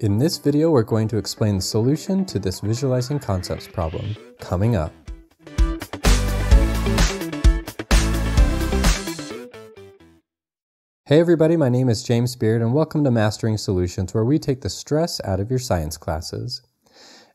In this video, we're going to explain the solution to this visualizing concepts problem. Coming up. Hey everybody, my name is James Beard and welcome to Mastering Solutions where we take the stress out of your science classes.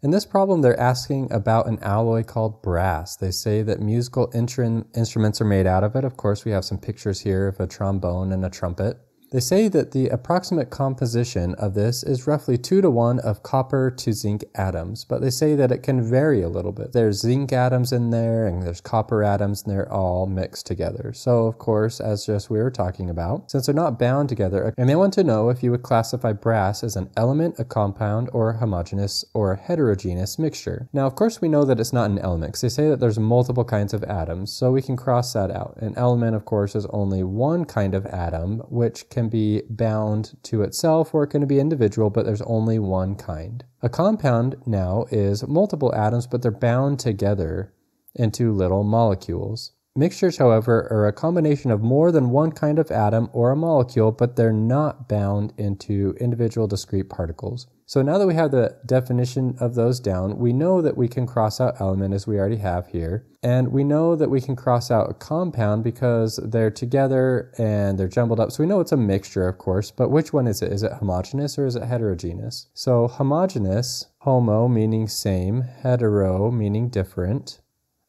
In this problem, they're asking about an alloy called brass. They say that musical instruments are made out of it. Of course, we have some pictures here of a trombone and a trumpet. They say that the approximate composition of this is roughly 2 to 1 of copper to zinc atoms, but they say that it can vary a little bit. There's zinc atoms in there and there's copper atoms and they're all mixed together. So of course, as just we were talking about, since they're not bound together, and they want to know if you would classify brass as an element, a compound, or a homogeneous or a heterogeneous mixture. Now of course we know that it's not an element because they say that there's multiple kinds of atoms, so we can cross that out. An element of course is only one kind of atom, which can can be bound to itself or it can be individual, but there's only one kind. A compound now is multiple atoms, but they're bound together into little molecules. Mixtures, however, are a combination of more than one kind of atom or a molecule, but they're not bound into individual discrete particles. So now that we have the definition of those down, we know that we can cross out element as we already have here. And we know that we can cross out a compound because they're together and they're jumbled up. So we know it's a mixture, of course, but which one is it? Is it homogeneous or is it heterogeneous? So homogeneous, homo meaning same, hetero meaning different,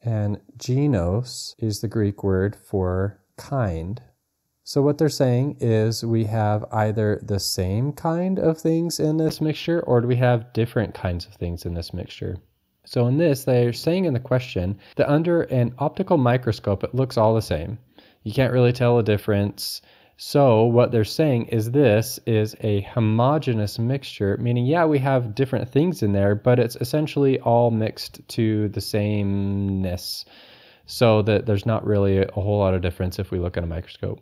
and genos is the Greek word for kind. So what they're saying is we have either the same kind of things in this mixture or do we have different kinds of things in this mixture? So in this, they're saying in the question that under an optical microscope, it looks all the same. You can't really tell a difference. So what they're saying is this is a homogeneous mixture, meaning yeah, we have different things in there, but it's essentially all mixed to the sameness. So that there's not really a whole lot of difference if we look at a microscope.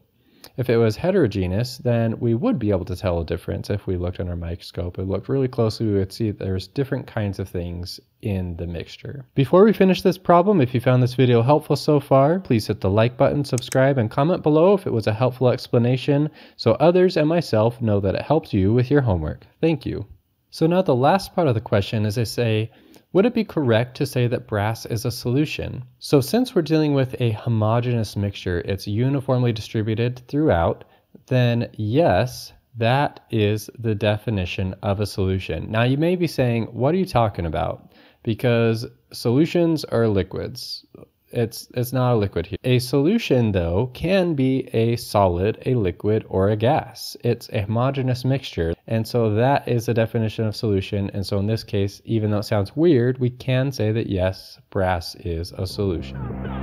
If it was heterogeneous, then we would be able to tell a difference if we looked under a microscope and looked really closely, we would see there's different kinds of things in the mixture. Before we finish this problem, if you found this video helpful so far, please hit the like button, subscribe, and comment below if it was a helpful explanation so others and myself know that it helped you with your homework. Thank you. So now the last part of the question is they say, would it be correct to say that brass is a solution? So since we're dealing with a homogeneous mixture, it's uniformly distributed throughout, then yes, that is the definition of a solution. Now you may be saying, what are you talking about? Because solutions are liquids. It's, it's not a liquid here. A solution, though, can be a solid, a liquid, or a gas. It's a homogeneous mixture. And so that is the definition of solution. And so in this case, even though it sounds weird, we can say that yes, brass is a solution.